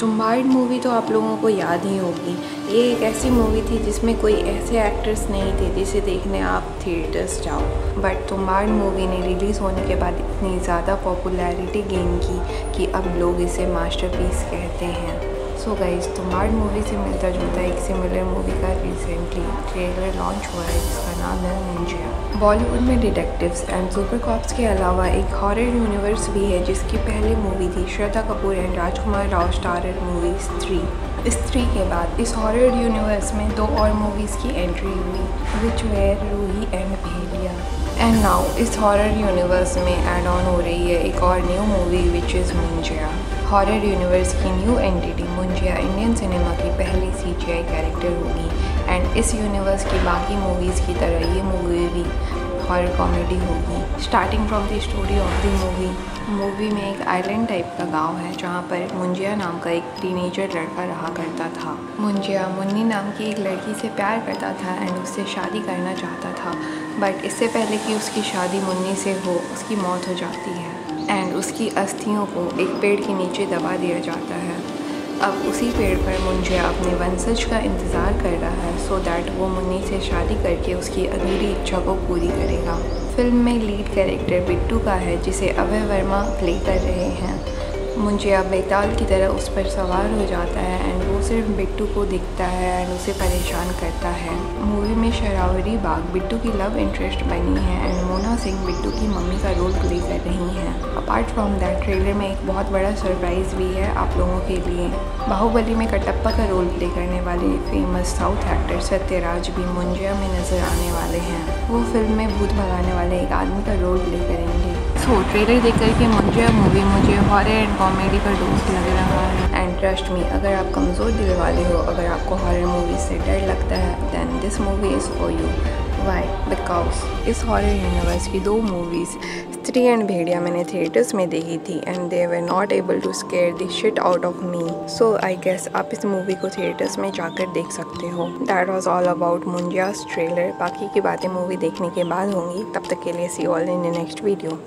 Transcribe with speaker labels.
Speaker 1: Tumbbad movie तो आप लोगों को याद ही होगी। ये एक ऐसी मूवी थी जिसमें कोई ऐसे एक्टर्स नहीं थे जिसे देखने आप थिएटर्स जाओ। बट तुम्बाड़ मूवी ने रिलीज़ होने के बाद इतनी ज़्यादा पॉपुलैरिटी गेन की कि अब लोग इसे मास्टरपीस कहते हैं। सो गाइज़ तुम्बाड़ मूवी से मिलता जुलता एक सिमिलर मूवी का रिसेंटली ट्रेलर लॉन्च हुआ है, जिसका नाम है निंजा बॉलीवुड में डिटेक्टिव्स एंड सुपर कॉप्स के अलावा एक हॉरर यूनिवर्स भी है, जिसकी पहली मूवी थी Shraddha Kapoor and Rajkummar Rao starrer movie इस थ्री के बाद इस हॉरर यूनिवर्स में दो और मूवीज़ की एंट्री हुई which were Roohi and Bhediya and now इस हॉरर यूनिवर्स में एड ऑन हो रही है एक और new movie which is Munjya horror universe की new entity Munjya Indian cinema की पहली सी जी आई कैरेक्टर होगी. एंड इस यूनिवर्स की बाकी मूवीज़ की तरह ये मूवी भी हॉरर कॉमेडी होगी starting from the story of the movie movie में एक आइलैंड टाइप का गाँव है, जहाँ पर मुंजिया नाम का एक टीनेजर लड़का रहा करता था। मुंजिया मुन्नी नाम की एक लड़की से प्यार करता था एंड उससे शादी करना चाहता था। बट इससे पहले कि उसकी शादी मुन्नी से हो, उसकी मौत हो जाती है। एंड उसकी अस्थियों को एक पेड़ के नीचे दबा दिया जाता है। अब उसी पेड़ पर मुंजिया अपने वंशज का इंतज़ार कर रहा है सो दैट वो मुन्नी से शादी करके उसकी अधूरी इच्छा को पूरी करेगा। फ़िल्म में लीड कैरेक्टर बिट्टू का है, जिसे अभय वर्मा प्ले कर रहे हैं। मुंजिया बेताल की तरह उस पर सवार हो जाता है एंड वो सिर्फ़ बिट्टू को दिखता है एंड उसे परेशान करता है। मूवी में शरावरी बाग बिट्टू की लव इंटरेस्ट बनी है एंड मोना सिंह बिट्टू की मम्मी का रोल प्ले कर रही हैं। अपार्ट फ्रॉम दैट ट्रेलर में एक बहुत बड़ा सरप्राइज़ भी है आप लोगों के लिए। बाहुबली में कटप्पा का रोल प्ले करने वाले फ़ेमस साउथ एक्टर सत्यराज भी मुंजिया में नज़र आने वाले हैं। वो फ़िल्म में भूत भगाने वाले एक आदमी का रोल प्ले करेंगे। सो ट्रेलर देख करके मुंजिया मूवी मुझे हॉरर एंड कॉमेडी का डोज लग रहा है। एंड ट्रस्ट मी अगर आप कमज़ोर दिल वाले हो, अगर आपको हॉरर मूवी से डर लगता है then this movie is for you why because इस हॉरर यूनिवर्स की दो मूवीज़ स्त्री एंड भेड़िया मैंने थिएटर्स में देखी थी and they were not able to scare the shit out of me so I guess आप इस मूवी को थिएटर्स में जाकर देख सकते हो। That was all about Munjya's trailer बाकी की बातें मूवी देखने के बाद होंगी। तब तक के लिए see all in next video